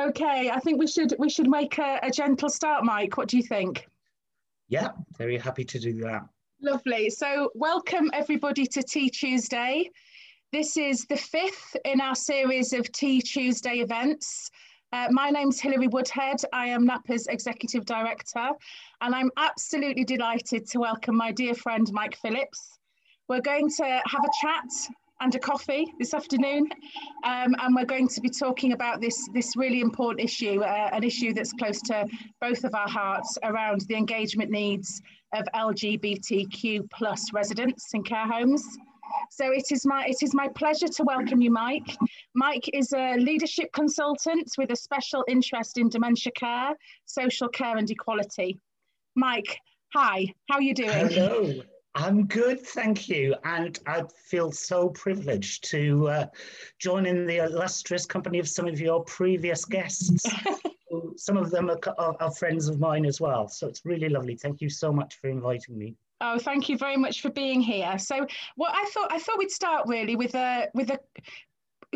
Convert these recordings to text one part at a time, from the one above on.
Okay, I think we should we should make a, a gentle start, Mike. What do you think? Yeah, very happy to do that. Lovely. So, welcome everybody to Tea Tuesday. This is the fifth in our series of Tea Tuesday events. Uh, my name's Hilary Woodhead. I am NAPA's Executive Director, and I'm absolutely delighted to welcome my dear friend Mike Phillips. We're going to have a chat and a coffee this afternoon, um, and we're going to be talking about this, this really important issue, uh, an issue that's close to both of our hearts around the engagement needs of LGBTQ plus residents in care homes. So it is my it is my pleasure to welcome you, Mike. Mike is a leadership consultant with a special interest in dementia care, social care, and equality. Mike, hi, how are you doing? Hello. I'm good, thank you. And I feel so privileged to uh, join in the illustrious company of some of your previous guests. some of them are, are, are, friends of mine as well. So it's really lovely. Thank you so much for inviting me. Oh, thank you very much for being here. So, what I thought I thought we'd start really with a with a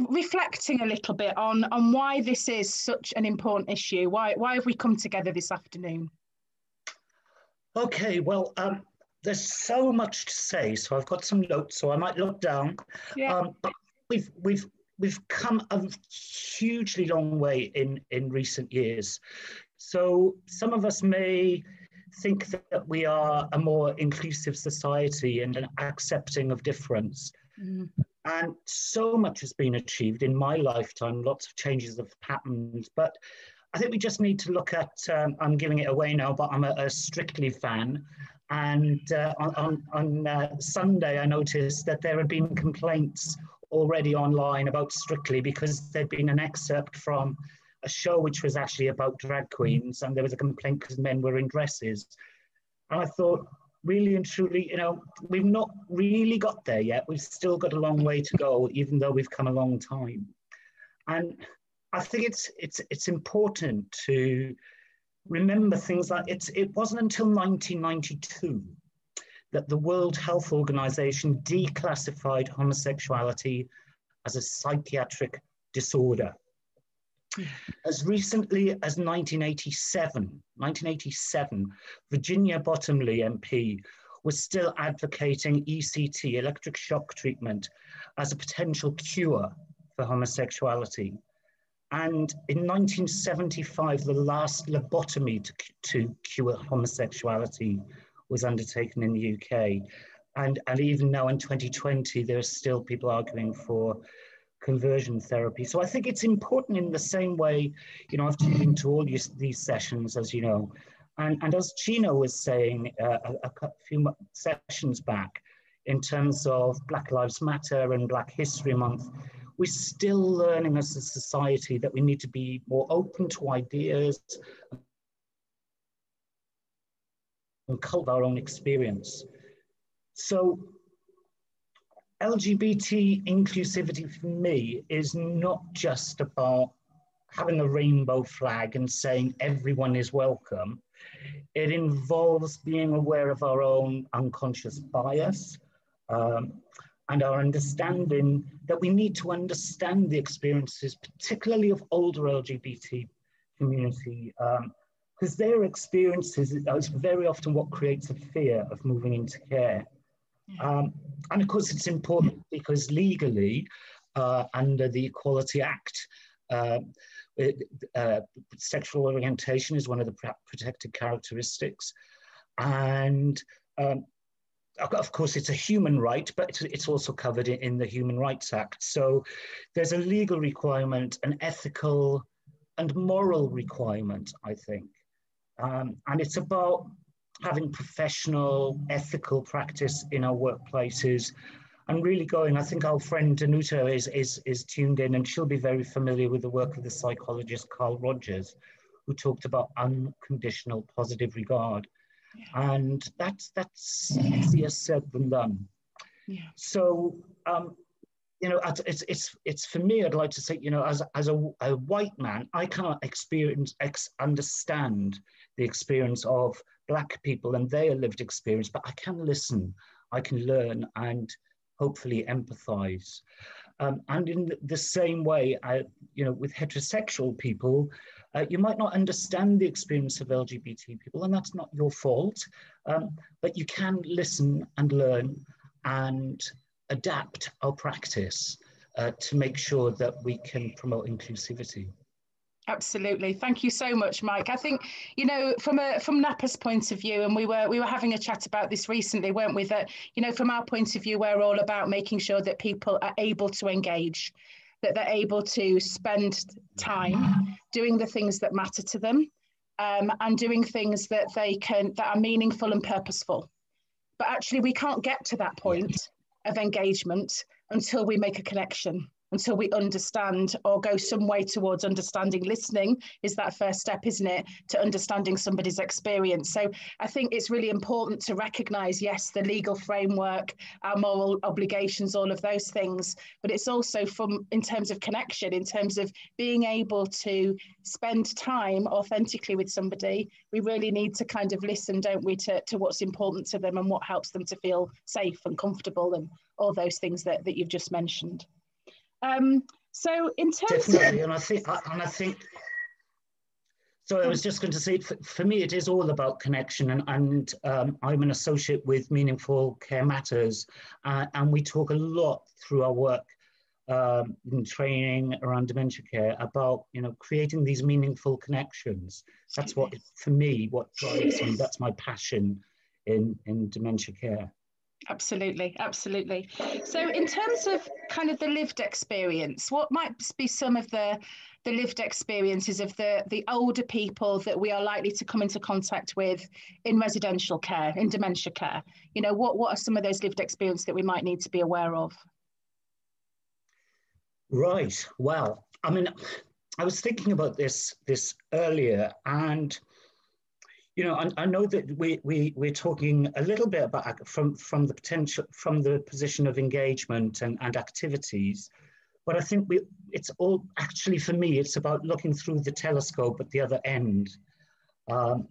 reflecting a little bit on on why this is such an important issue. Why why have we come together this afternoon? Okay, well, um, there's so much to say, so I've got some notes, so I might look down. Yeah. Um, but we've we've we've come a hugely long way in in recent years. So some of us may think that we are a more inclusive society and an accepting of difference. Mm. And so much has been achieved in my lifetime, lots of changes of patterns. But I think we just need to look at, um, I'm giving it away now, but I'm a, a Strictly fan. And uh, on, on, uh, Sunday, I noticed that there had been complaints already online about Strictly because there'd been an excerpt from a show which was actually about drag queens, and there was a complaint because men were in dresses. And I thought, really and truly, you know, we've not really got there yet. We've still got a long way to go, even though we've come a long time. And I think it's it's it's important to remember things like it's it wasn't until 1992 that the World Health Organization declassified homosexuality as a psychiatric disorder. As recently as 1987, 1987, Virginia Bottomley MP was still advocating ECT, electric shock treatment, as a potential cure for homosexuality. And in 1975, the last lobotomy to, to cure homosexuality was undertaken in the UK. And, and even now in 2020, there are still people arguing for conversion therapy. So I think it's important in the same way, you know, I've tuned into all these, these sessions, as you know, and, and as Chino was saying uh, a, a few sessions back, in terms of Black Lives Matter and Black History Month, we're still learning as a society that we need to be more open to ideas and cultivate our own experience. So LGBT inclusivity for me is not just about having a rainbow flag and saying everyone is welcome. It involves being aware of our own unconscious bias um, and our understanding that we need to understand the experiences, particularly of older LGBT community, because um, their experiences is very often what creates a fear of moving into care. Um, and of course, it's important because legally, uh, under the Equality Act, uh, it, uh, sexual orientation is one of the protected characteristics. And um, of course, it's a human right, but it's also covered in the Human Rights Act. So there's a legal requirement, an ethical and moral requirement, I think. Um, and it's about having professional, ethical practice in our workplaces and really going. I think our friend Danuta is, is, is tuned in and she'll be very familiar with the work of the psychologist Carl Rogers, who talked about unconditional positive regard. And that's, that's easier said than done. Yeah. So, um, you know, it's, it's, it's for me, I'd like to say, you know, as, as a, a white man, I cannot experience, ex, understand the experience of Black people and their lived experience, but I can listen, I can learn, and hopefully empathize. Um, and in the same way, I, you know, with heterosexual people, uh, you might not understand the experience of LGBT people, and that's not your fault. Um, but you can listen and learn and adapt our practice uh, to make sure that we can promote inclusivity. Absolutely. Thank you so much, Mike. I think, you know, from a from NAPA's point of view, and we were we were having a chat about this recently, weren't we? That, you know, from our point of view, we're all about making sure that people are able to engage, that they're able to spend time doing the things that matter to them, um, and doing things that they can that are meaningful and purposeful. But actually we can't get to that point of engagement until we make a connection until we understand or go some way towards understanding. Listening is that first step, isn't it, to understanding somebody's experience. So I think it's really important to recognize, yes, the legal framework, our moral obligations, all of those things, but it's also from in terms of connection, in terms of being able to spend time authentically with somebody. We really need to kind of listen, don't we, to, to what's important to them and what helps them to feel safe and comfortable and all those things that, that you've just mentioned. Um, so in terms Definitely, of... and I think, and I think, so I was just going to say, for, for me, it is all about connection, and, and um, I'm an associate with Meaningful Care Matters, uh, and we talk a lot through our work um, in training around dementia care about you know creating these meaningful connections. That's what, for me, what drives me. That's my passion in in dementia care. Absolutely, absolutely. So, in terms of kind of the lived experience, what might be some of the the lived experiences of the the older people that we are likely to come into contact with in residential care, in dementia care? You know, what what are some of those lived experiences that we might need to be aware of? Right. Well, I mean, I was thinking about this this earlier, and you know, I, I, know that we, we, we're talking a little bit about from, from the potential, from the position of engagement and, and activities, but I think we, it's all, actually for me, it's about looking through the telescope at the other end. Um,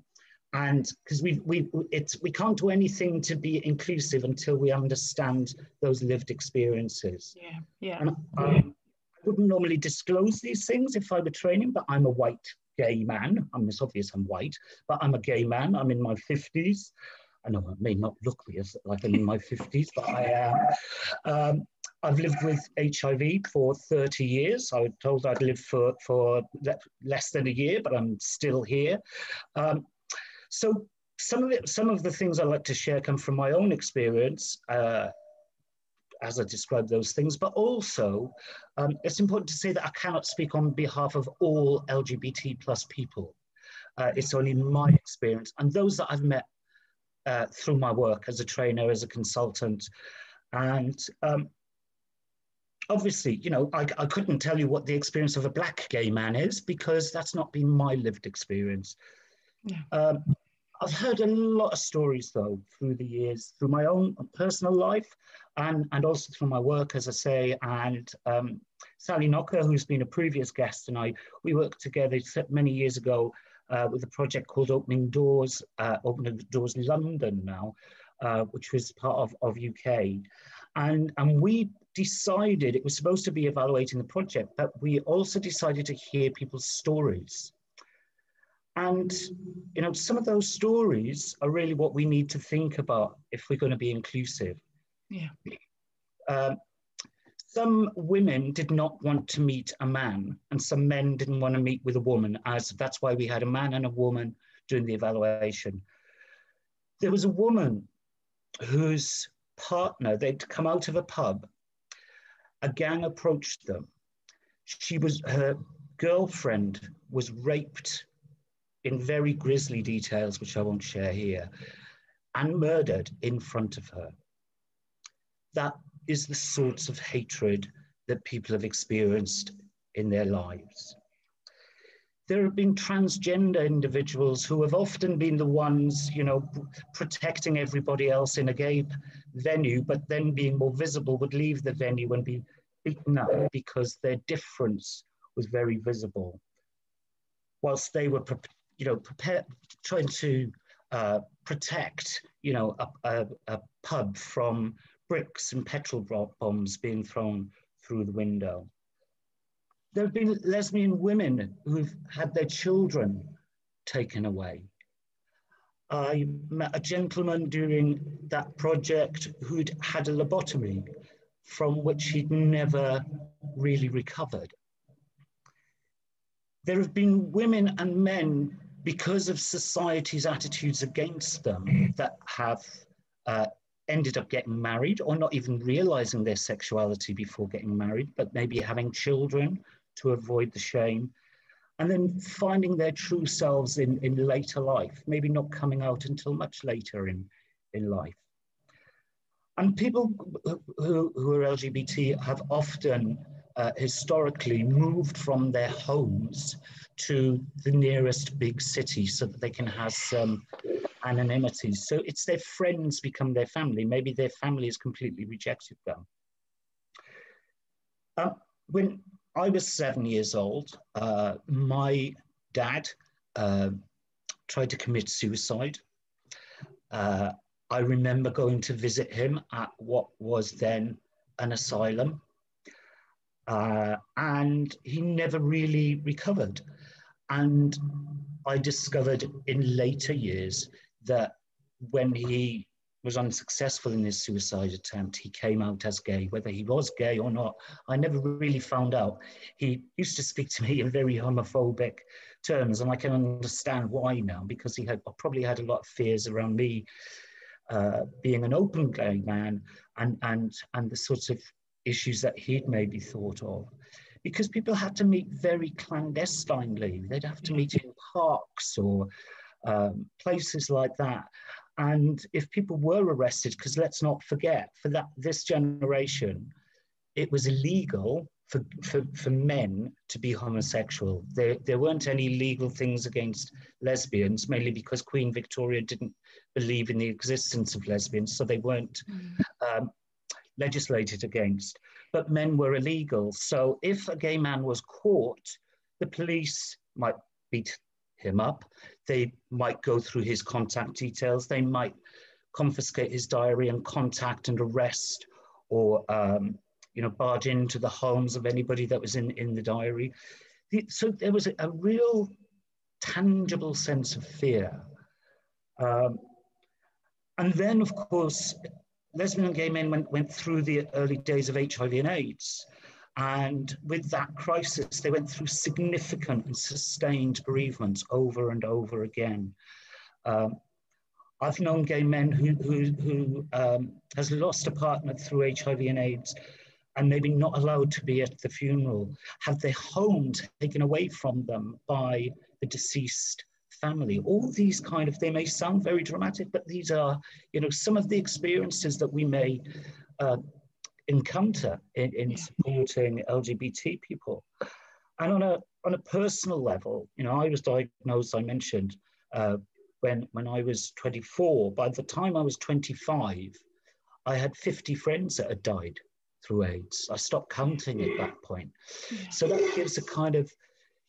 and because we, we, it's, we can't do anything to be inclusive until we understand those lived experiences. Yeah, yeah. And, um, I wouldn't normally disclose these things if I were training, but I'm a white gay man. I mean, it's obvious I'm white, but I'm a gay man. I'm in my 50s. I know I may not look like I'm in my 50s, but I am. Um, I've lived with HIV for 30 years. I was told I'd live for, for less than a year, but I'm still here. Um, so some of it, some of the things I like to share come from my own experience. Uh, as I describe those things, but also um, it's important to say that I cannot speak on behalf of all LGBT plus people. Uh, it's only my experience and those that I've met uh, through my work as a trainer, as a consultant. And um, obviously, you know, I, I couldn't tell you what the experience of a black gay man is because that's not been my lived experience. Yeah. Um, I've heard a lot of stories though through the years, through my own personal life and, and also through my work, as I say. And um, Sally Knocker, who's been a previous guest, and I, we worked together many years ago uh, with a project called Opening Doors, uh, Opening Doors London now, uh, which was part of, of UK. And, and we decided it was supposed to be evaluating the project, but we also decided to hear people's stories. And you know, some of those stories are really what we need to think about if we're going to be inclusive. Yeah. Um, some women did not want to meet a man, and some men didn't want to meet with a woman, as that's why we had a man and a woman doing the evaluation. There was a woman whose partner, they'd come out of a pub, a gang approached them. She was, her girlfriend was raped in very grisly details, which I won't share here, and murdered in front of her. That is the sorts of hatred that people have experienced in their lives. There have been transgender individuals who have often been the ones, you know, protecting everybody else in a gay venue, but then being more visible would leave the venue and be beaten up because their difference was very visible. Whilst they were you know, prepare, trying to uh, protect, you know, a, a, a, pub from bricks and petrol bombs being thrown through the window. There have been lesbian women who've had their children taken away. I met a gentleman during that project who'd had a lobotomy from which he'd never really recovered. There have been women and men, because of society's attitudes against them, that have uh, ended up getting married or not even realizing their sexuality before getting married, but maybe having children to avoid the shame and then finding their true selves in, in later life, maybe not coming out until much later in, in life. And people who, who are LGBT have often uh, historically moved from their homes to the nearest big city so that they can have some anonymity. So it's their friends become their family. Maybe their family has completely rejected them. Um, when I was seven years old. Uh, my dad uh, tried to commit suicide. Uh, I remember going to visit him at what was then an asylum. Uh, and he never really recovered. And I discovered in later years that when he was unsuccessful in his suicide attempt. He came out as gay. Whether he was gay or not, I never really found out. He used to speak to me in very homophobic terms, and I can understand why now because he had probably had a lot of fears around me uh, being an open gay man and and and the sort of issues that he'd maybe thought of. Because people had to meet very clandestinely. They'd have to meet in parks or um, places like that. And if people were arrested, because let's not forget, for that this generation, it was illegal for, for, for men to be homosexual. There, there weren't any legal things against lesbians, mainly because Queen Victoria didn't believe in the existence of lesbians, so they weren't mm. um, legislated against. But men were illegal. So if a gay man was caught, the police might beat him up. They might go through his contact details. They might confiscate his diary and contact and arrest or um, you know barge into the homes of anybody that was in, in the diary. So there was a, a real tangible sense of fear. Um, and then, of course, lesbian and gay men went, went through the early days of HIV and AIDS. And with that crisis, they went through significant and sustained bereavements over and over again. Um, I've known gay men who, who, who um, has lost a partner through HIV and AIDS and maybe not allowed to be at the funeral, have their homes taken away from them by the deceased family. All these kind of, they may sound very dramatic, but these are, you know, some of the experiences that we may uh, encounter in, in supporting LGBT people. And on a, on a personal level, you know, I was diagnosed, I mentioned, uh, when, when I was 24. By the time I was 25, I had 50 friends that had died through AIDS. I stopped counting at that point. So that gives a kind of,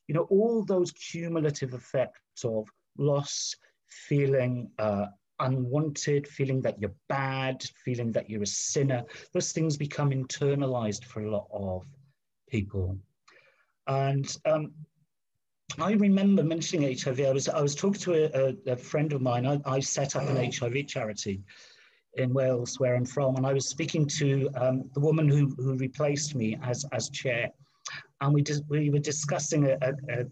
you know, all those cumulative effects of loss, feeling uh, unwanted, feeling that you're bad, feeling that you're a sinner. Those things become internalized for a lot of people. And um, I remember mentioning HIV. I was I was talking to a, a, friend of mine. I, I, set up an HIV charity in Wales, where I'm from, and I was speaking to um, the woman who, who replaced me as as chair, and we just we were discussing a, a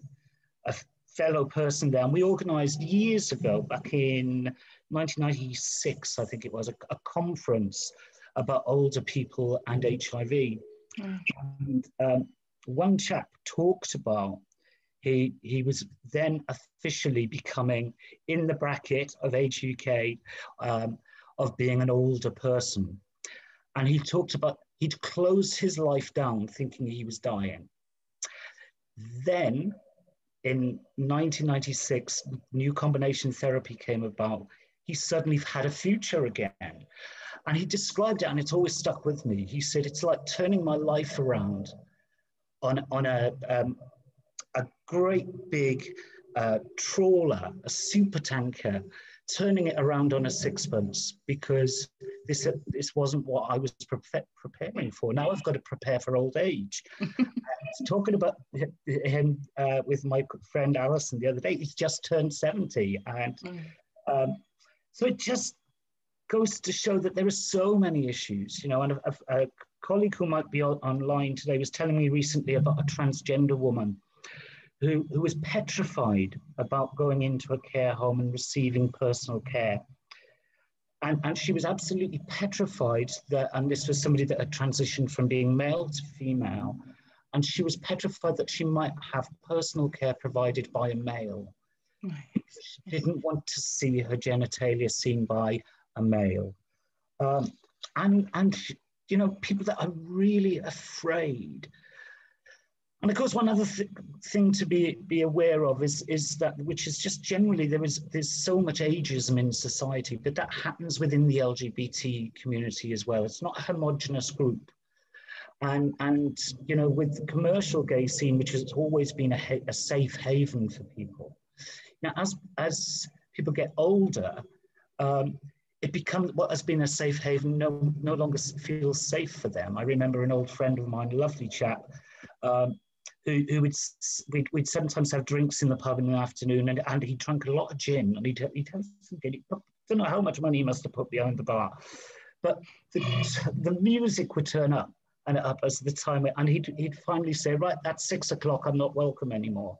fellow person there, and we organised years ago, back in 1996, I think it was, a, a conference about older people and HIV. Mm. And um, one chap talked about he, he was then officially becoming in the bracket of Age UK um, of being an older person. And he talked about he'd closed his life down thinking he was dying. Then in 1996, new combination therapy came about he suddenly had a future again. And he described it, and it's always stuck with me. He said, It's like turning my life around on, on a, um, a great big uh, trawler, a super tanker turning it around on a sixpence because this this wasn't what I was pre- preparing for. Now I've got to prepare for old age. talking about him uh, with my friend Alison the other day, he's just turned 70. And mm. um, so it just goes to show that there are so many issues, you know, and a, a colleague who might be online today was telling me recently about a transgender woman who, who was petrified about going into a care home and receiving personal care. And, and she was absolutely petrified that, and this was somebody that had transitioned from being male to female, and she was petrified that she might have personal care provided by a male. She didn't want to see her genitalia seen by a male. Um, and, and, you know, people that are really afraid and of course, one other th thing to be, be aware of is, is that, which is just generally, there is, there's so much ageism in society, but that happens within the LGBT community as well. It's not a homogenous group. And, and you know, with the commercial gay scene, which has always been a, a safe haven for people. Now, as, as people get older, um, it becomes what has been a safe haven no, no longer feels safe for them. I remember an old friend of mine, a lovely chap, um, who, who would we'd, we'd, sometimes have drinks in the pub in the afternoon, and, and he drank a lot of gin, and he'd, he'd have some gin. I don't know how much money he must have put behind the bar, but the, the music would turn up and up as the time, and he'd, he'd finally say, right, that's six o'clock, I'm not welcome anymore.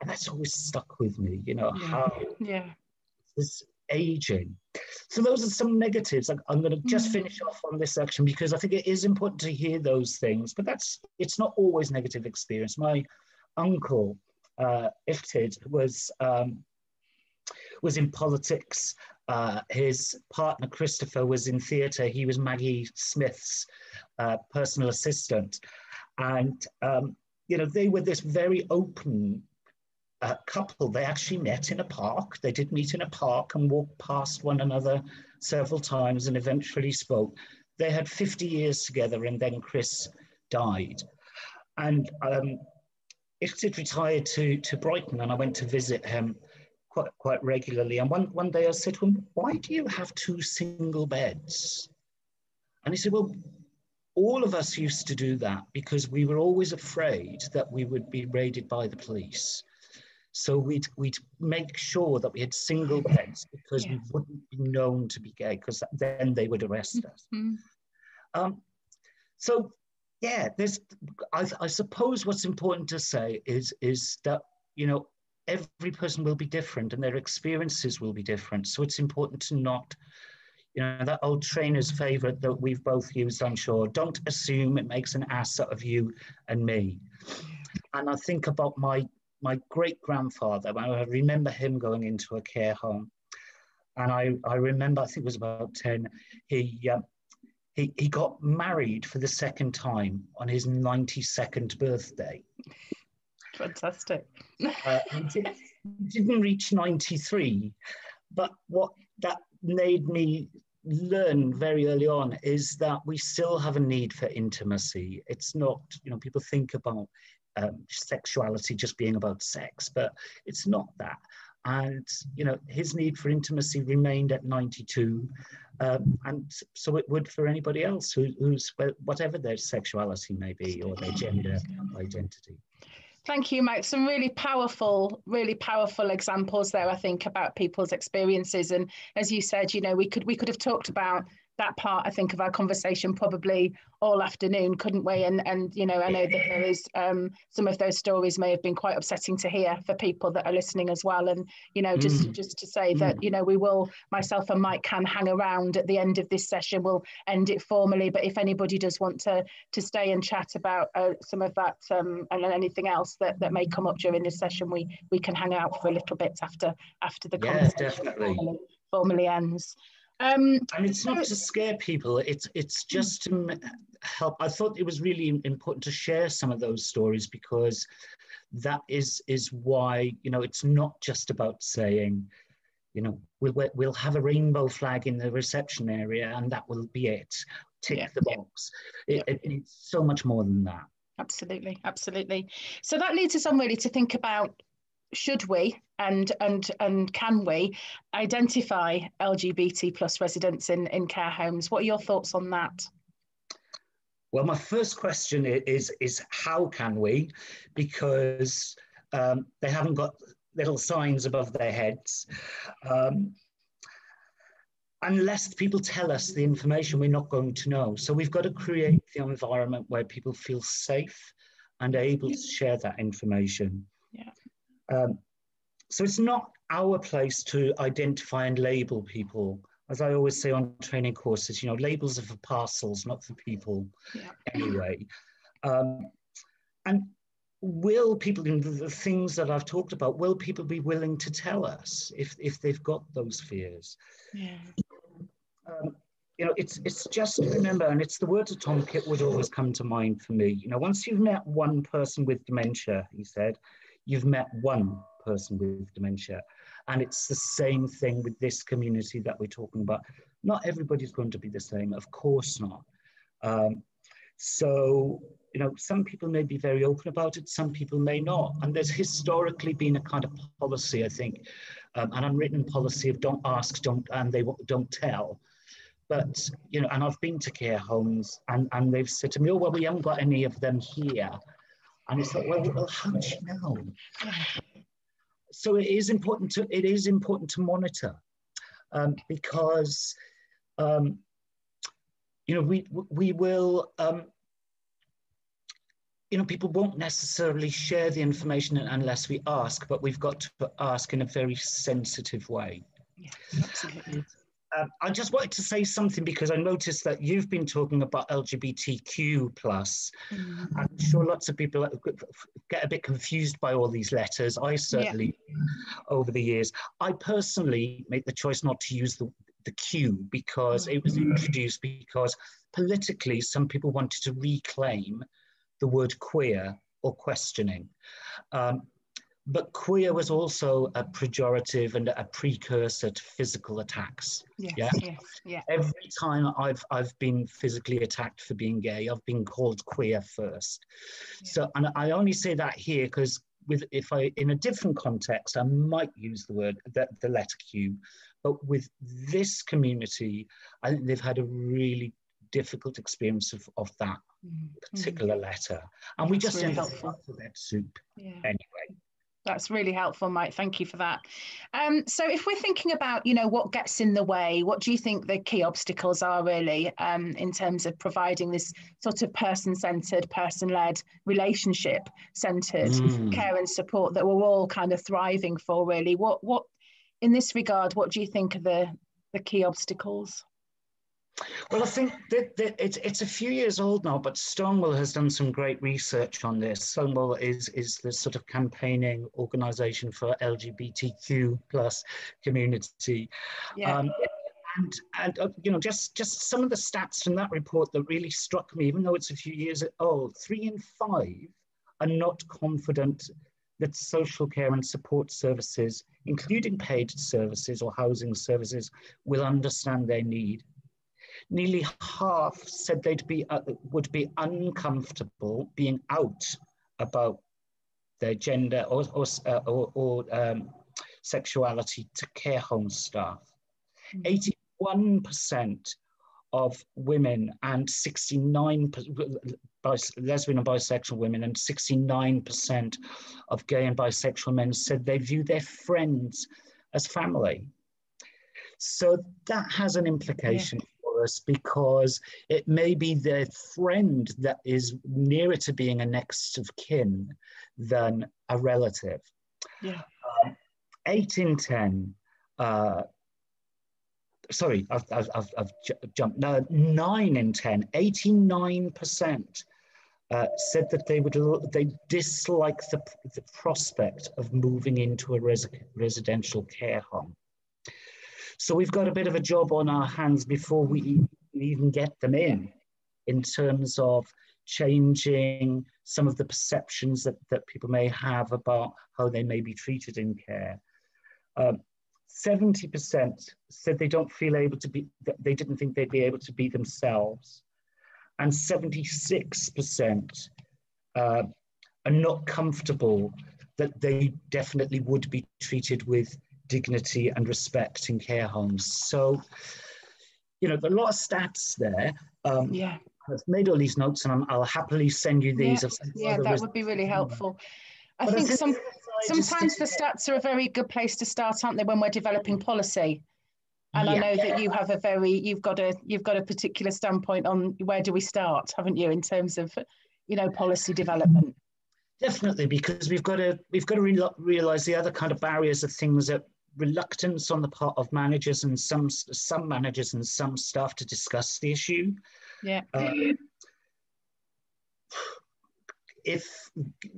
And that's always stuck with me, you know, yeah. how yeah. this aging. So those are some negatives. I'm going to just mm. finish off on this section because I think it is important to hear those things, but that's it's not always negative experience. My uncle, uh, Iftid, was um, was in politics. Uh, his partner Christopher was in theatre. He was Maggie Smith's uh, personal assistant, and um, you know they were this very open uh, couple, they actually met in a park. They did meet in a park and walked past one another several times and eventually spoke. They had 50 years together and then Chris died. And um, retired to, to Brighton and I went to visit him quite, quite regularly. And one, one day I said to him, why do you have two single beds? And he said, well, all of us used to do that because we were always afraid that we would be raided by the police. So we'd, we'd make sure that we had single beds because yeah. we wouldn't be known to be gay because then they would arrest us. Mm-hmm. Um, so yeah, there's, I, I suppose what's important to say is, is that, you know, every person will be different and their experiences will be different. So it's important to not, you know, that old trainer's favorite that we've both used, I'm sure, don't assume it makes an ass out of you and me. And I think about my my great grandfather, I remember him going into a care home. And I, I remember, I think it was about 10, he, uh, he, he got married for the second time on his 92nd birthday. Fantastic. uh, he, didn't reach 93, but what that made me learn very early on is that we still have a need for intimacy. It's not, you know, people think about um, sexuality just being about sex, but it's not that. And you know, his need for intimacy remained at 92, um, and so it would for anybody else who, who's whatever their sexuality may be or their gender identity. Thank you, Mike. Some really powerful, really powerful examples there. I think about people's experiences, and as you said, you know, we could we could have talked about that part I think of our conversation probably all afternoon, couldn't we? And and you know, I know that there is um, some of those stories may have been quite upsetting to hear for people that are listening as well. And you know, just mm. just to say that mm. you know we will myself and Mike can hang around at the end of this session. We'll end it formally, but if anybody does want to to stay and chat about uh, some of that um, and anything else that that may come up during this session, we we can hang out for a little bit after after the yeah, conversation formally, formally ends. Um, and it's not to scare people. It's it's just to help. I thought it was really important to share some of those stories because that is is why you know it's not just about saying, you know, we'll we'll have a rainbow flag in the reception area and that will be it. Tick yeah, the box. Yeah. It, it, it's so much more than that. Absolutely, absolutely. So that leads us on really to think about should we and and and can we identify LGBT plus residents in in care homes? What are your thoughts on that? Well, my first question is is how can we? Because um, they haven't got little signs above their heads. Um, unless people tell us the information, we're not going to know. So we've got to create the environment where people feel safe and able to share that information. Yeah. Um, so it's not our place to identify and label people. As I always say on training courses, you know, labels are for parcels, not for people yeah. anyway. Um, and will people, in the things that I've talked about, will people be willing to tell us if, if they've got those fears? Yeah. Um, you know, it's it's just remember, and it's the words of Tom Kitwood always come to mind for me. You know, once you've met one person with dementia, he said, you've met one person with dementia. And it's the same thing with this community that we're talking about. Not everybody's going to be the same, of course not. Um, so, you know, some people may be very open about it, some people may not. And there's historically been a kind of policy, I think, um, an unwritten policy of don't ask, don't, and they don't tell. But, you know, and I've been to care homes and, and they've said to me, oh, well, we haven't got any of them here. And it's like, well, well how you know? So it is important to it is important to monitor um, because um, you know we we will um, you know people won't necessarily share the information unless we ask, but we've got to ask in a very sensitive way. Yeah, absolutely. Um, I just wanted to say something because I noticed that you've been talking about LGBTQ plus. Mm-hmm. I'm sure lots of people get a bit confused by all these letters. I certainly, yeah. over the years, I personally make the choice not to use the the Q because it was mm-hmm. introduced because politically some people wanted to reclaim the word queer or questioning. Um, but queer was also a pejorative and a precursor to physical attacks. Yes, yeah. Yes, yeah. Every time I've I've been physically attacked for being gay, I've been called queer first. Yeah. So, and I only say that here because with if I in a different context, I might use the word the, the letter Q, but with this community, I think they've had a really difficult experience of, of that mm-hmm. particular letter, and That's we just really end up alphabet soup yeah. anyway. That's really helpful, Mike. Thank you for that. Um, so, if we're thinking about, you know, what gets in the way, what do you think the key obstacles are really um, in terms of providing this sort of person-centered, person-led, relationship-centered mm. care and support that we're all kind of thriving for? Really, what, what, in this regard, what do you think are the the key obstacles? Well, I think that, that it's, it's a few years old now, but Stonewall has done some great research on this. Stonewall is, is the sort of campaigning organization for LGBTQ plus community. Yeah. Um, and, and uh, you know, just, just some of the stats from that report that really struck me, even though it's a few years old, three in five are not confident that social care and support services, including paid services or housing services, will understand their need nearly half said they'd be uh, would be uncomfortable being out about their gender or, or, uh, or, or um, sexuality to care home staff. 81% of women and sixty nine percent lesbian and bisexual women and 69% of gay and bisexual men said they view their friends as family. So that has an implication us because it may be their friend that is nearer to being a next of kin than a relative. Yeah. Um, eight in 10, uh, sorry, I've, I've, I've, I've jumped, no, nine in 10, 89%. Uh, said that they would they dislike the, the prospect of moving into a res residential care home. So we've got a bit of a job on our hands before we even get them in, in terms of changing some of the perceptions that, that people may have about how they may be treated in care. Um, 70% said they don't feel able to be, they didn't think they'd be able to be themselves. And 76% uh, are not comfortable that they definitely would be treated with dignity and respect in care homes. So, you know, there are a lot of stats there. Um, yeah. I've made all these notes and i will happily send you these. Yeah, yeah that would be really helpful. I think, I think some, sometimes the stats are a very good place to start, aren't they, when we're developing policy? And yeah. I know that you have a very, you've got a, you've got a particular standpoint on where do we start, haven't you, in terms of, you know, policy development. Definitely, because we've got to, we've got to re- realize the other kind of barriers of things that reluctance on the part of managers and some some managers and some staff to discuss the issue. Yeah. Uh, if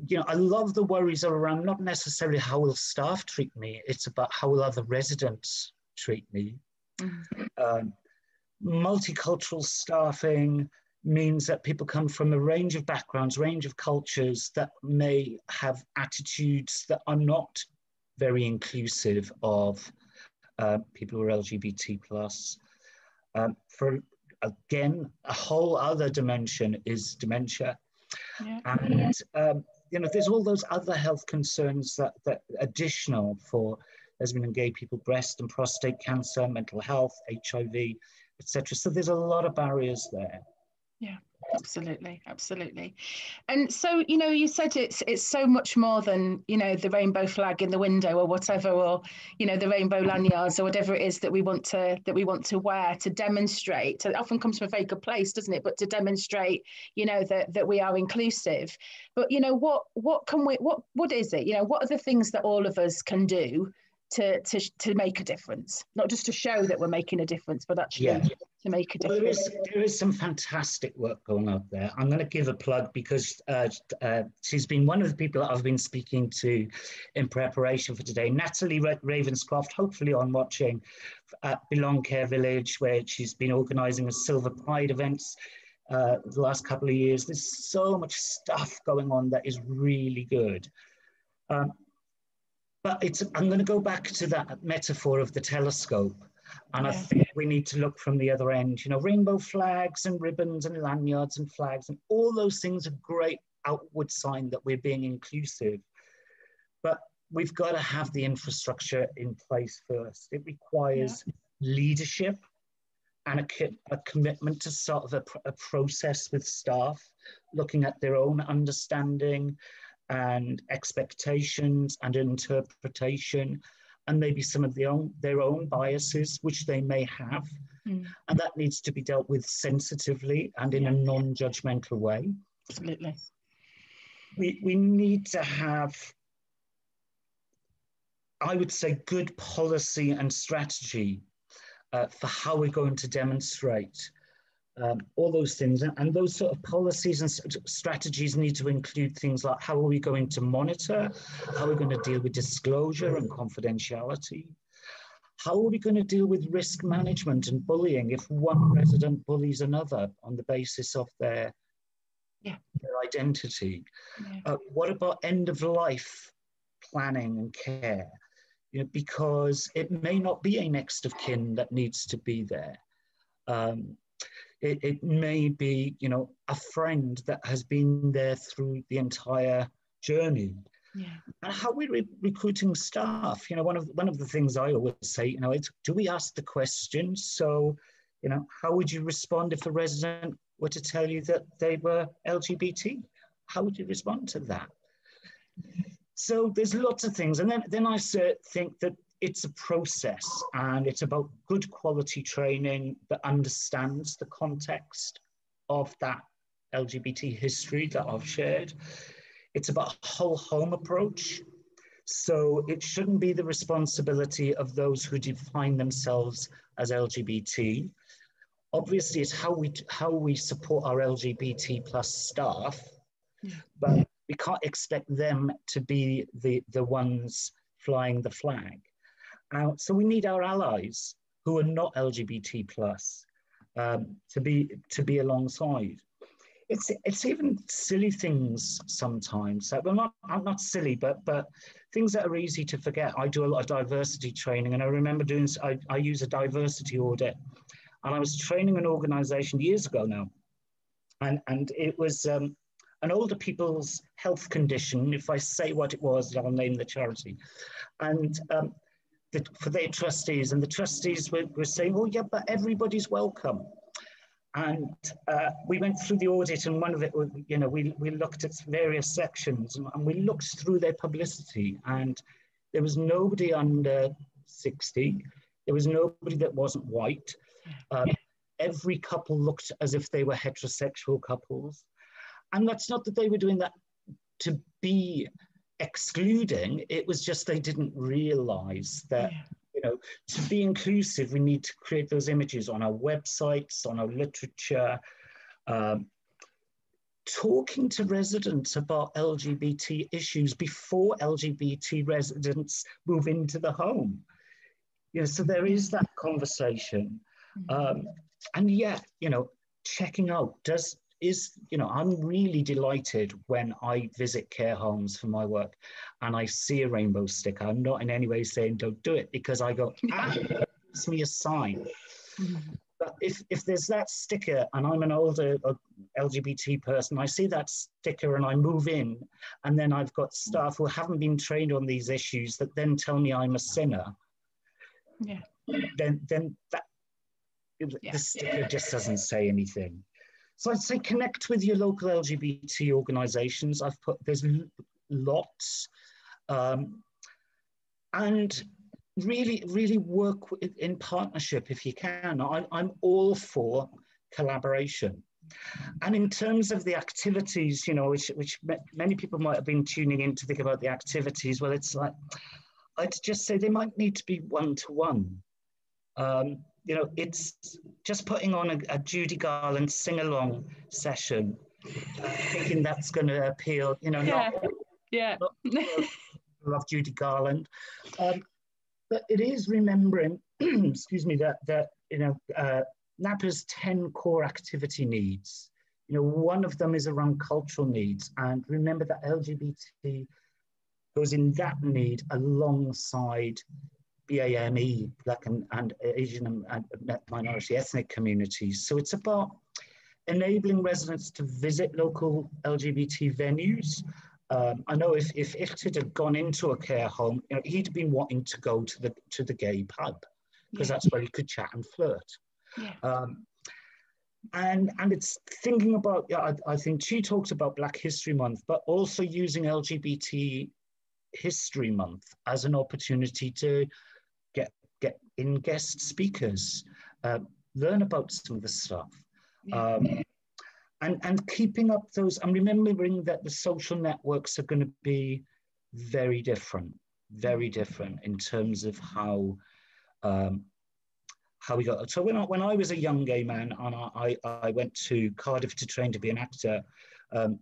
you know, I love the worries around not necessarily how will staff treat me. It's about how will other residents treat me. Mm-hmm. Um, multicultural staffing means that people come from a range of backgrounds, range of cultures that may have attitudes that are not very inclusive of uh, people who are LGBT plus. Um, for again, a whole other dimension is dementia, yeah. and um, you know, there's all those other health concerns that that additional for lesbian and gay people, breast and prostate cancer, mental health, HIV, etc. So there's a lot of barriers there. Yeah absolutely absolutely. And so you know you said it's it's so much more than you know the rainbow flag in the window or whatever or you know the rainbow lanyards or whatever it is that we want to that we want to wear to demonstrate. It often comes from a very good place doesn't it? But to demonstrate you know that that we are inclusive. But you know what what can we what what is it? You know what are the things that all of us can do to, to, to make a difference, not just to show that we're making a difference, but actually yeah. to make a difference. Well, there, is, there is some fantastic work going on there. I'm going to give a plug because uh, uh, she's been one of the people that I've been speaking to in preparation for today. Natalie Ravenscroft, hopefully on watching at Belong Care Village, where she's been organising a Silver Pride events. Uh, the last couple of years, there's so much stuff going on that is really good. Um, but it's, I'm going to go back to that metaphor of the telescope. And. I think we need to look from the other end. You know, rainbow flags and ribbons and lanyards and flags and all those things are great outward sign that we're being inclusive. But we've got to have the infrastructure in place first. It requires yeah. leadership and a, a, commitment to sort of a, a process with staff, looking at their own understanding, and expectations and interpretation and maybe some of their own, their own biases, which they may have. Mm. And that needs to be dealt with sensitively and in yeah. a non judgmental way. Absolutely. We, we need to have, I would say, good policy and strategy uh, for how we're going to demonstrate um, all those things. And those sort of policies and strategies need to include things like how are we going to monitor, how are we going to deal with disclosure and confidentiality, how are we going to deal with risk management and bullying if one resident bullies another on the basis of their, yeah. their identity? Yeah. Uh, what about end of life planning and care? You know, because it may not be a next of kin that needs to be there. Um, it, it may be, you know, a friend that has been there through the entire journey. Yeah. And how we're re- recruiting staff, you know, one of one of the things I always say, you know, it's do we ask the question? So, you know, how would you respond if a resident were to tell you that they were LGBT? How would you respond to that? So there's lots of things, and then then I think that it's a process and it's about good quality training that understands the context of that LGBT history that I've shared. It's about a whole home approach. So it shouldn't be the responsibility of those who define themselves as LGBT. Obviously, it's how we how we support our LGBT plus staff, but we can't expect them to be the, the ones flying the flag out. So we need our allies who are not LGBT plus um, to be to be alongside. It's it's even silly things sometimes. Well, not I'm not silly, but but things that are easy to forget. I do a lot of diversity training, and I remember doing. I, I use a diversity audit, and I was training an organisation years ago now, and and it was. Um, an older people's health condition. If I say what it was, I'll name the charity. And um, the, for their trustees, and the trustees were, were saying, oh yeah, but everybody's welcome. And uh, we went through the audit, and one of it, you know, we, we looked at various sections and, and we looked through their publicity, and there was nobody under 60, there was nobody that wasn't white. Um, every couple looked as if they were heterosexual couples. And that's not that they were doing that to be excluding, it was just they didn't realize that. Yeah. You know, to be inclusive, we need to create those images on our websites, on our literature, um, talking to residents about LGBT issues before LGBT residents move into the home. You know, so there is that conversation. Mm-hmm. Um, and yet, you know, checking out does is, you know, I'm really delighted when I visit care homes for my work and I see a rainbow sticker. I'm not in any way saying don't do it because I go, ah, gives me a sign. Mm-hmm. But if, if there's that sticker and I'm an older uh, LGBT person, I see that sticker and I move in, and then I've got staff who haven't been trained on these issues that then tell me I'm a sinner. Yeah. Then, then that yeah. the sticker just doesn't say anything. So I'd say connect with your local LGBT organisations. I've put there's lots, um, and really, really work in partnership if you can. I, I'm all for collaboration. And in terms of the activities, you know, which, which many people might have been tuning in to think about the activities, well, it's like, I'd just say they might need to be one to one. You know, it's just putting on a, a Judy Garland sing along session, uh, thinking that's going to appeal, you know, yeah. not, yeah. Not, love Judy Garland. Um, but it is remembering, excuse me, that, that you know, uh, NAPA's 10 core activity needs. You know, one of them is around cultural needs. And remember that LGBT goes in that need alongside BAME, Black and, and Asian and, and minority ethnic communities. So it's about enabling residents to visit local LGBT venues. Um, I know if, if Illtyd had gone into a care home, you know, he'd been wanting to go to the to the gay pub because yeah. that's where he could chat and flirt. Yeah. Um, and and it's thinking about yeah, I, I think she talks about Black History Month, but also using LGBT History Month as an opportunity to in guest speakers, uh, learn about some of the stuff. Um, and, and keeping up those, and remembering that the social networks are going to be very different, very different in terms of how um, how we got. So when I, when I was a young gay man and I, I went to Cardiff to train to be an actor, um,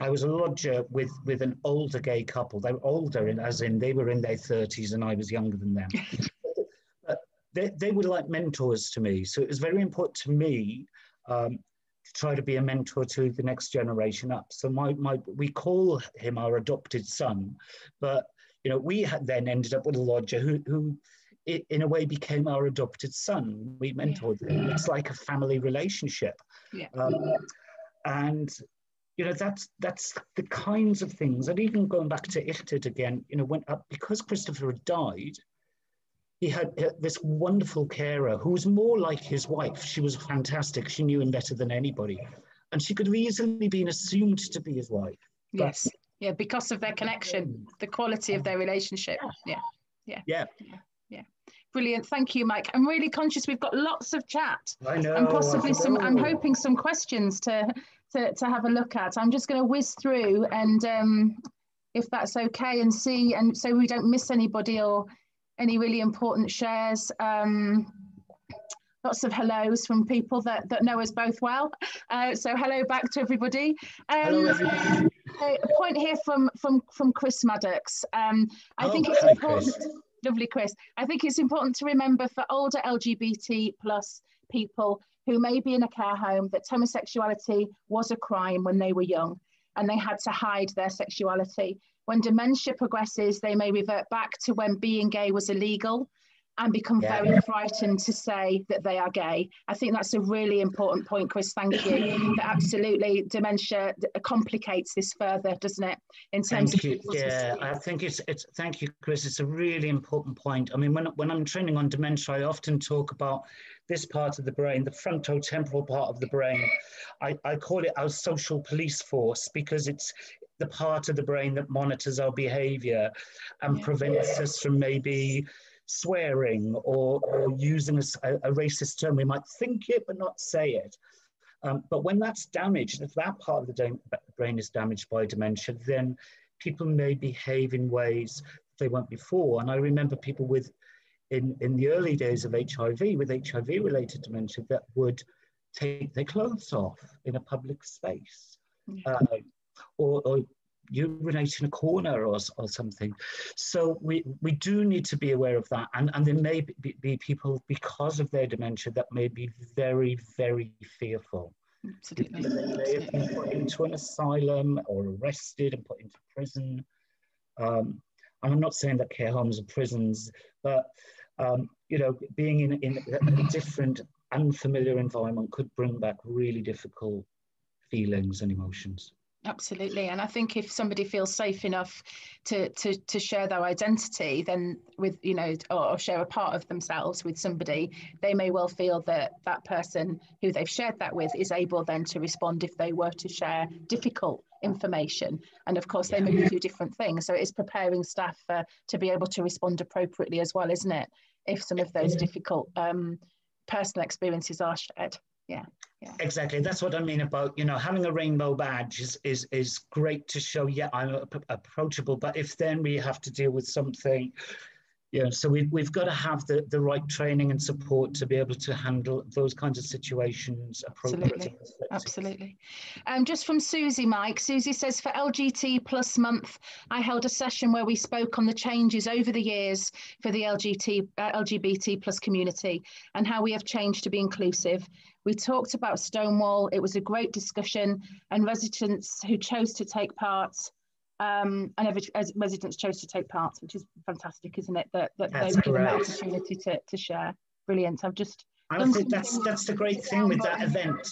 I was a lodger with with an older gay couple. They were older, in, as in they were in their thirties and I was younger than them. they, they were like mentors to me. So it was very important to me um, to try to be a mentor to the next generation up. So my, my we call him our adopted son, but you know we had then ended up with a lodger who who in a way became our adopted son. We mentored yeah. him. It's like a family relationship. Yeah. Um, and you know that's that's the kinds of things and even going back to Illtyd again you know when uh, because Christopher had died he had uh, this wonderful carer who was more like his wife. She was fantastic. She knew him better than anybody. And she could have easily been assumed to be his wife. Yes. Yeah, because of their connection, the quality of their relationship. Yeah. Yeah. Yeah. yeah. yeah. Brilliant. Thank you, Mike. I'm really conscious we've got lots of chat. I know. And possibly some, I'm hoping some questions to, to, to have a look at. I'm just going to whiz through and um, if that's okay and see, and so we don't miss anybody or any really important shares. Um, lots of hellos from people that, that know us both well. Uh, so hello back to everybody. Um, hello everybody. A point here from from from Chris Maddox. Um, I oh, think it's important. Chris. Lovely, Chris. I think it's important to remember for older LGBT plus people who may be in a care home that homosexuality was a crime when they were young and they had to hide their sexuality. When dementia progresses, they may revert back to when being gay was illegal. And become yeah. very frightened to say that they are gay. I think that's a really important point, Chris. Thank you. that absolutely dementia complicates this further, doesn't it? In terms thank of yeah, I think it's it's. Thank you, Chris. It's a really important point. I mean, when when I'm training on dementia, I often talk about this part of the brain, the frontotemporal part of the brain. I, I call it our social police force because it's the part of the brain that monitors our behavior and yeah. prevents us from maybe swearing or, or using a, a, racist term. We might think it but not say it. Um, but when that's damaged, if that part of the brain is damaged by dementia, then people may behave in ways they weren't before. And I remember people with, in, in the early days of HIV, with HIV related dementia, that would take their clothes off in a public space. Uh, or, or urinate in a corner or, or something. So we, we do need to be aware of that. And, and there may be, be people, because of their dementia, that may be very, very fearful. Absolutely. They may have been put into an asylum or arrested and put into prison. Um, and I'm not saying that care homes are prisons, but um, you know, being in, in a different, unfamiliar environment could bring back really difficult feelings and emotions. Absolutely. And I think if somebody feels safe enough to, to, to share their identity, then with, you know, or, or, share a part of themselves with somebody, they may well feel that that person who they've shared that with is able then to respond if they were to share difficult information. And of course, they may be two different things. So it is preparing staff uh, to be able to respond appropriately as well, isn't it? If some of those difficult um, personal experiences are shared. Yeah. Yeah. Exactly. That's what I mean about, you know, having a rainbow badge is, is, is great to show, yeah, I'm approachable. But if then we have to deal with something, know, so we, we've got to have the, the right training and support to be able to handle those kinds of situations appropriately. Absolutely. Absolutely. Um, just from Susie, Mike, Susie says for LGT plus month, I held a session where we spoke on the changes over the years for the LGBT, uh, LGBT plus community and how we have changed to be inclusive. We talked about Stonewall. It was a great discussion, and residents who chose to take part, um, and residents chose to take part, which is fantastic, isn't it? That, that they were given the opportunity to, to share. Brilliant. I've just I think that's that's the great thing with that event.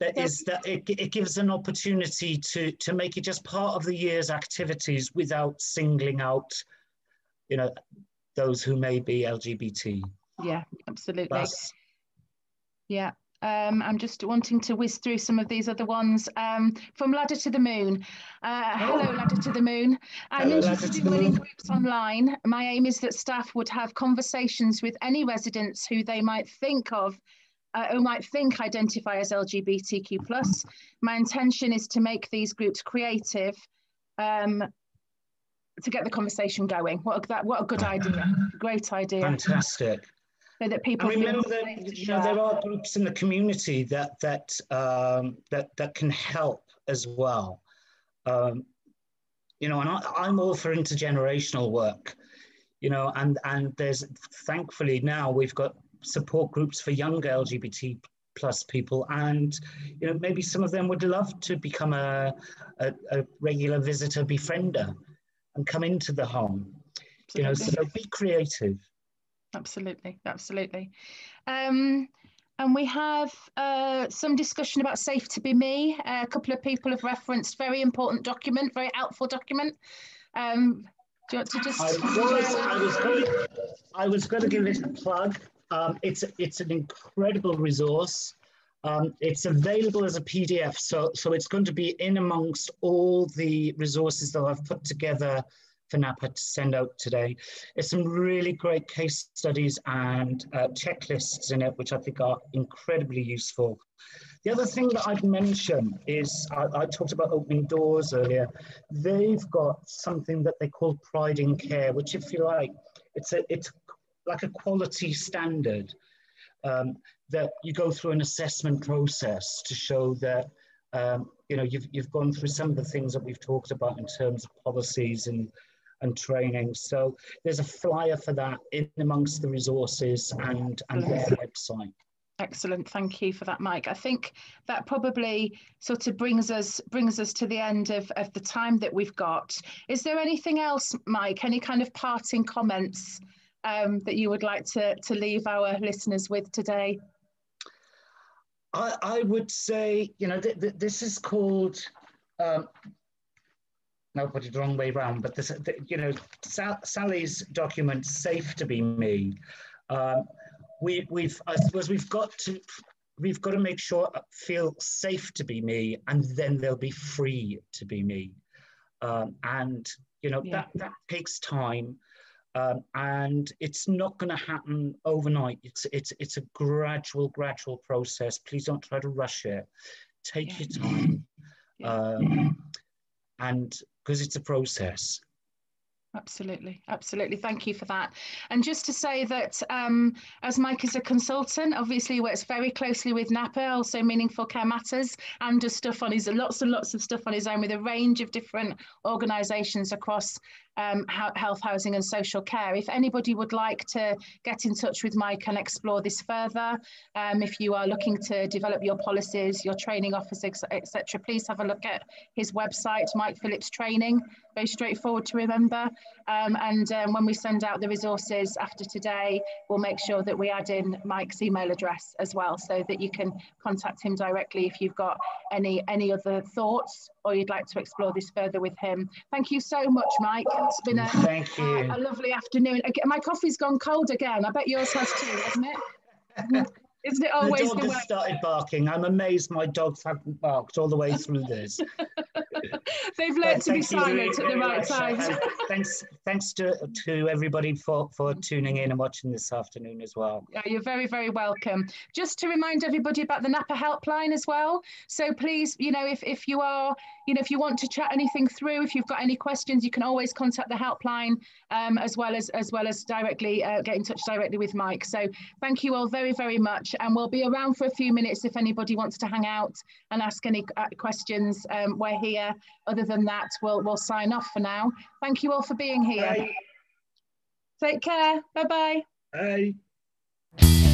That is that it, it gives an opportunity to to make it just part of the year's activities without singling out, you know, those who may be LGBT. Yeah, absolutely. That's, yeah, um, I'm just wanting to whiz through some of these other ones. Um, from Ladder to the Moon. Uh, hello, oh. Ladder to the Moon. I'm hello, interested in running groups online. My aim is that staff would have conversations with any residents who they might think of uh, who might think identify as LGBTQ+. My intention is to make these groups creative um, to get the conversation going. What a, that, what a good idea. Great idea. Fantastic so that people remember that you know, there are groups in the community that that um, that that can help as well. Um, you know, and I, I'm all for intergenerational work. You know, and and there's thankfully now we've got support groups for younger LGBT plus people, and you know maybe some of them would love to become a, a, a regular visitor befriender and come into the home. Absolutely. You know, so be creative absolutely, absolutely. Um, and we have uh, some discussion about Safe to Be Me. Uh, a couple of people have referenced very important document, very helpful document. Um, do you want to just? I was, I was, going, I was going to give it a plug. Um, it's it's an incredible resource. Um, it's available as a PDF, so so it's going to be in amongst all the resources that I've put together for NAPA to send out today. There's some really great case studies and uh, checklists in it, which I think are incredibly useful. The other thing that I'd mention is I, I, talked about opening doors earlier. They've got something that they call Pride in Care, which, if you like, it's a it's like a quality standard um, that you go through an assessment process to show that um, you know you've you've gone through some of the things that we've talked about in terms of policies and and training. So there's a flyer for that in amongst the resources and, and the website. Excellent, thank you for that, Mike. I think that probably sort of brings us brings us to the end of, of the time that we've got. Is there anything else, Mike? Any kind of parting comments um, that you would like to, to leave our listeners with today? I, I would say, you know, th- th- this is called, um, no, put it the wrong way around, but this, th- you know, Sa- Sally's document, Safe to Be Me, um, we, we've, I suppose we've got to, we've got to make sure uh, feel safe to be me and then they'll be free to be me. Um, and you know yeah. that that takes time. Um, and it's not going to happen overnight. It's it's it's a gradual gradual process. Please don't try to rush it. Take yeah. your time. Yeah. um, and because it's a process Absolutely, absolutely. Thank you for that. And just to say that um, as Mike is a consultant, obviously works very closely with NAPA, also Meaningful Care Matters, and does stuff on his lots and lots of stuff on his own with a range of different organisations across um, health, housing, and social care. If anybody would like to get in touch with Mike and explore this further, um, if you are looking to develop your policies, your training offers, etc., please have a look at his website, Mike Phillips Training. Very straightforward to remember. Um, and um, when we send out the resources after today, we'll make sure that we add in Mike's email address as well, so that you can contact him directly if you've got any any other thoughts or you'd like to explore this further with him. Thank you so much, Mike. It's been a, Thank you. a, a lovely afternoon. My coffee's gone cold again. I bet yours has too, hasn't it? Isn't it always the dog the has started barking. I'm amazed my dogs haven't barked all the way through this. They've learned to be silent at the right times. thanks, thanks to, to everybody for, for tuning in and watching this afternoon as well. Yeah, you're very, very welcome. Just to remind everybody about the Napa helpline as well. So please, you know, if, if you are, you know, if you want to chat anything through, if you've got any questions, you can always contact the helpline um, as well as as well as directly uh, get in touch directly with Mike. So thank you all very, very much and we'll be around for a few minutes if anybody wants to hang out and ask any uh, questions. Um, we're here. Other than that, we'll, we'll sign off for now. Thank you all for being here. Bye. Take care. Bye-bye. Bye.